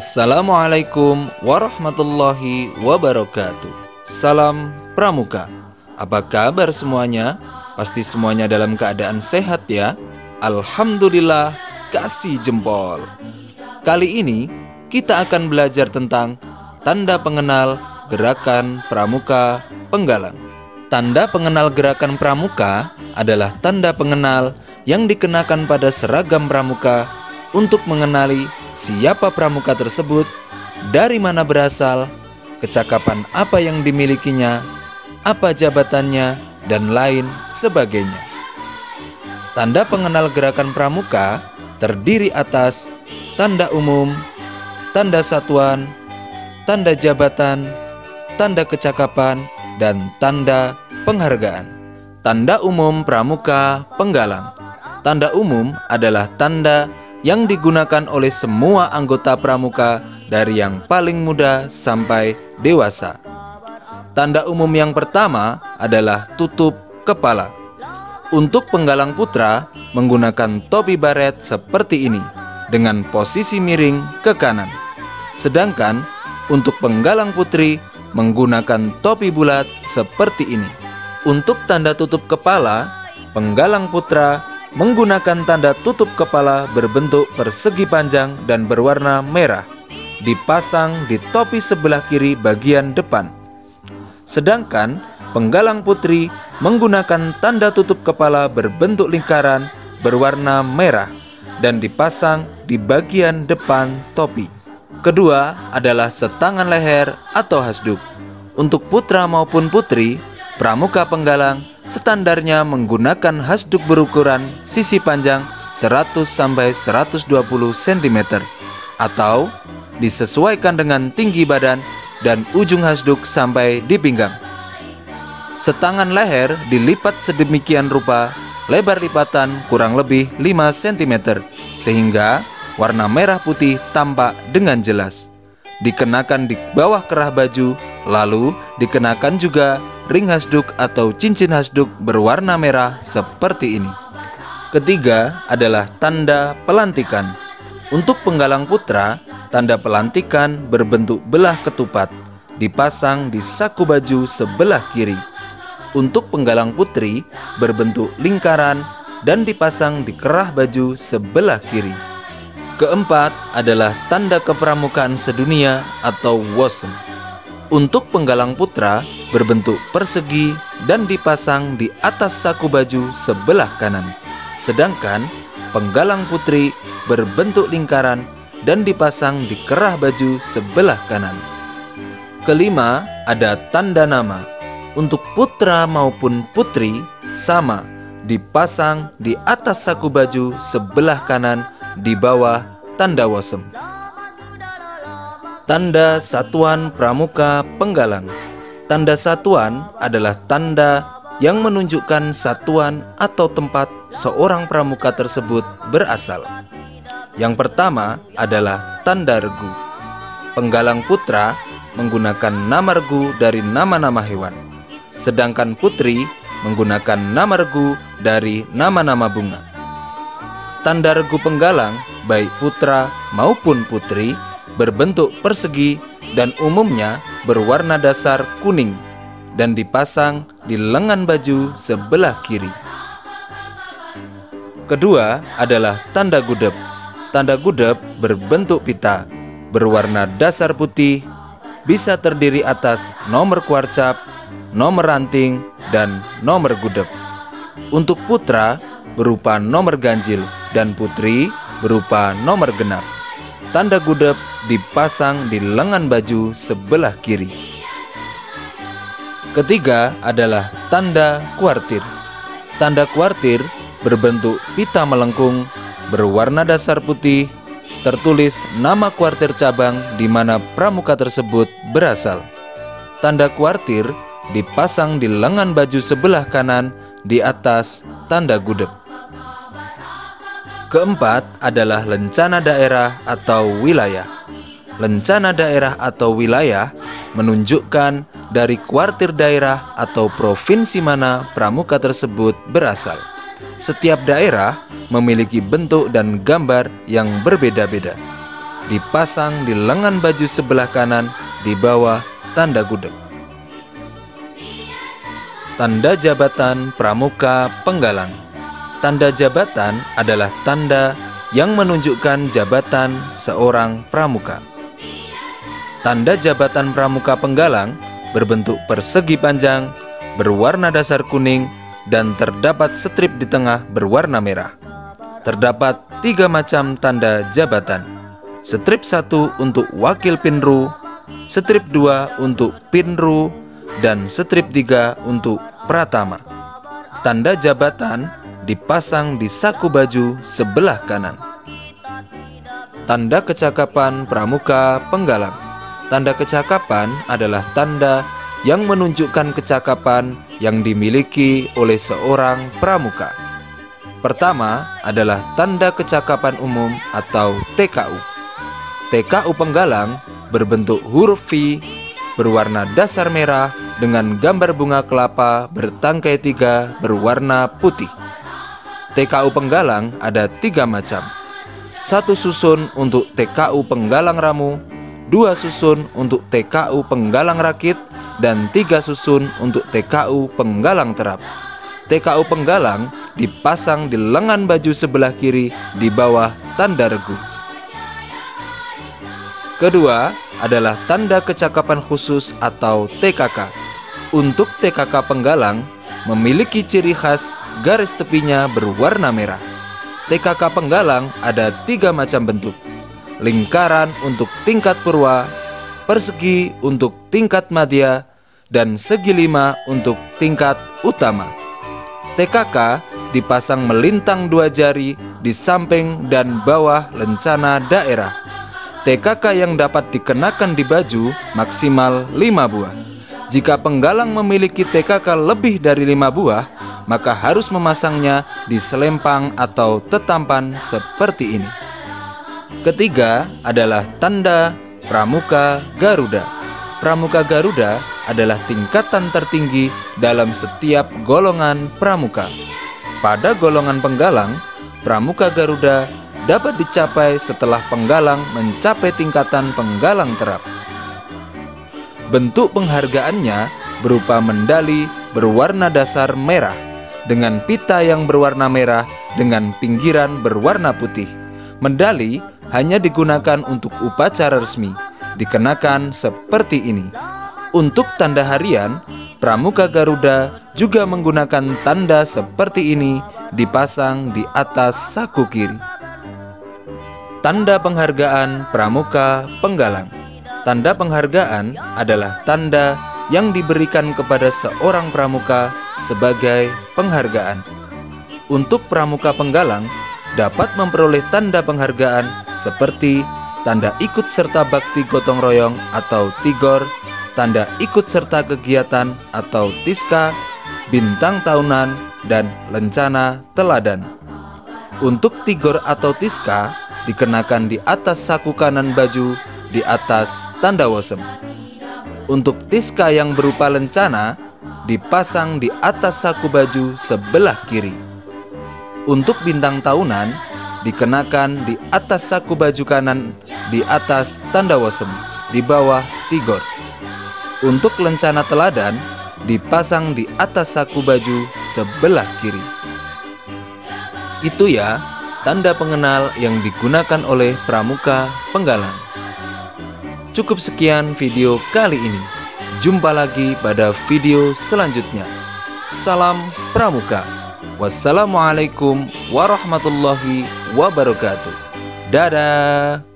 Assalamualaikum warahmatullahi wabarakatuh. Salam Pramuka. Apa kabar semuanya? Pasti semuanya dalam keadaan sehat ya. Alhamdulillah, kasih jempol. Kali ini kita akan belajar tentang tanda pengenal gerakan pramuka penggalang. Tanda pengenal gerakan pramuka adalah tanda pengenal yang dikenakan pada seragam pramuka untuk mengenali siapa pramuka tersebut, dari mana berasal, kecakapan apa yang dimilikinya, apa jabatannya, dan lain sebagainya. Tanda pengenal gerakan pramuka terdiri atas tanda umum, tanda satuan, tanda jabatan, tanda kecakapan, dan tanda penghargaan. Tanda umum pramuka penggalang. Tanda umum adalah tanda yang digunakan oleh semua anggota pramuka dari yang paling muda sampai dewasa. Tanda umum yang pertama adalah tutup kepala. Untuk penggalang putra menggunakan topi baret seperti ini dengan posisi miring ke kanan. Sedangkan untuk penggalang putri menggunakan topi bulat seperti ini. Untuk tanda tutup kepala, penggalang putra menggunakan tanda tutup kepala berbentuk persegi panjang dan berwarna merah, dipasang di topi sebelah kiri bagian depan. Sedangkan penggalang putri menggunakan tanda tutup kepala berbentuk lingkaran berwarna merah dan dipasang di bagian depan topi. Kedua adalah setangan leher atau hasduk. Untuk putra maupun putri, pramuka penggalang standarnya menggunakan hasduk berukuran sisi panjang 100 sampai 120 cm atau disesuaikan dengan tinggi badan dan ujung hasduk sampai di pinggang. Setangan leher dilipat sedemikian rupa, lebar lipatan kurang lebih 5 cm, sehingga warna merah putih tampak dengan jelas. Dikenakan di bawah kerah baju, lalu dikenakan juga ring hasduk atau cincin hasduk berwarna merah seperti ini. Ketiga adalah tanda pelantikan. Untuk penggalang putra, tanda pelantikan berbentuk belah ketupat, dipasang di saku baju sebelah kiri. Untuk penggalang putri, berbentuk lingkaran dan dipasang di kerah baju sebelah kiri. Keempat adalah tanda kepramukaan sedunia atau WOSM. Untuk penggalang putra, berbentuk persegi dan dipasang di atas saku baju sebelah kanan. Sedangkan penggalang putri berbentuk lingkaran dan dipasang di kerah baju sebelah kanan. Kelima, ada tanda nama. Untuk putra maupun putri sama dipasang di atas saku baju sebelah kanan di bawah tanda wasem. Tanda satuan pramuka penggalang. Tanda satuan adalah tanda yang menunjukkan satuan atau tempat seorang pramuka tersebut berasal. Yang pertama adalah tanda regu. Penggalang putra menggunakan nama regu dari nama-nama hewan, sedangkan putri menggunakan nama regu dari nama-nama bunga. Tanda regu penggalang, baik putra maupun putri, berbentuk persegi dan umumnya berwarna dasar kuning dan dipasang di lengan baju sebelah kiri. Kedua adalah tanda gudep Tanda gudep berbentuk pita, berwarna dasar putih, bisa terdiri atas nomor kuarcap, nomor ranting, dan nomor gudep. Untuk putra berupa nomor ganjil dan putri berupa nomor genap. Tanda gudep dipasang di lengan baju sebelah kiri. Ketiga adalah tanda kuartir. Tanda kuartir berbentuk pita melengkung berwarna dasar putih, tertulis nama kuartir cabang di mana pramuka tersebut berasal. Tanda kuartir dipasang di lengan baju sebelah kanan di atas tanda gudeg. Keempat adalah lencana daerah atau wilayah. Lencana daerah atau wilayah menunjukkan dari kuartir daerah atau provinsi mana pramuka tersebut berasal. Setiap daerah memiliki bentuk dan gambar yang berbeda-beda. dipasang di lengan baju sebelah kanan di bawah tanda gudeg. Tanda jabatan pramuka penggalang. Tanda jabatan adalah tanda yang menunjukkan jabatan seorang pramuka. Tanda jabatan pramuka penggalang berbentuk persegi panjang, berwarna dasar kuning, dan terdapat strip di tengah berwarna merah. Terdapat tiga macam tanda jabatan. Strip satu untuk wakil pinru, strip dua untuk pinru, dan strip tiga untuk pratama. Tanda jabatan dipasang di saku baju sebelah kanan. Tanda kecakapan pramuka penggalang. Tanda kecakapan adalah tanda yang menunjukkan kecakapan yang dimiliki oleh seorang pramuka. Pertama adalah tanda kecakapan umum atau TKU. TKU penggalang berbentuk huruf V berwarna dasar merah dengan gambar bunga kelapa bertangkai tiga berwarna putih. TKU penggalang ada tiga macam. Satu susun untuk TKU penggalang ramu, dua susun untuk TKU penggalang rakit, dan tiga susun untuk TKU penggalang terap. TKU penggalang dipasang di lengan baju sebelah kiri di bawah tanda regu. Kedua adalah tanda kecakapan khusus atau TKK. Untuk TKK Penggalang memiliki ciri khas garis tepinya berwarna merah. TKK Penggalang ada tiga macam bentuk. Lingkaran untuk tingkat purwa, persegi untuk tingkat madya, dan segi lima untuk tingkat utama. TKK dipasang melintang dua jari di samping dan bawah lencana daerah. TKK yang dapat dikenakan di baju maksimal 5 buah. Jika penggalang memiliki TKK lebih dari lima buah, maka harus memasangnya di selempang atau tetampan seperti ini. Ketiga adalah tanda Pramuka Garuda. Pramuka Garuda adalah tingkatan tertinggi dalam setiap golongan pramuka. Pada golongan penggalang, Pramuka Garuda dapat dicapai setelah penggalang mencapai tingkatan penggalang terap. Bentuk penghargaannya berupa medali berwarna dasar merah dengan pita yang berwarna merah dengan pinggiran berwarna putih. Medali hanya digunakan untuk upacara resmi, dikenakan seperti ini. Untuk tanda harian, Pramuka Garuda juga menggunakan tanda seperti ini dipasang di atas saku kiri. Tanda penghargaan Pramuka Penggalang Tanda penghargaan adalah tanda yang diberikan kepada seorang pramuka sebagai penghargaan. Untuk pramuka penggalang dapat memperoleh tanda penghargaan seperti tanda ikut serta bakti gotong royong atau tigor, tanda ikut serta kegiatan atau tiska, bintang tahunan, dan lencana teladan. Untuk tigor atau tiska dikenakan di atas saku kanan baju di atas tanda wasem. Untuk tiska yang berupa lencana dipasang di atas saku baju sebelah kiri. Untuk bintang tahunan dikenakan di atas saku baju kanan di atas tanda wasem di bawah tigor. Untuk lencana teladan dipasang di atas saku baju sebelah kiri. Itu ya tanda pengenal yang digunakan oleh pramuka penggalang. Cukup sekian video kali ini. Jumpa lagi pada video selanjutnya. Salam Pramuka. Wassalamualaikum warahmatullahi wabarakatuh. Dadah.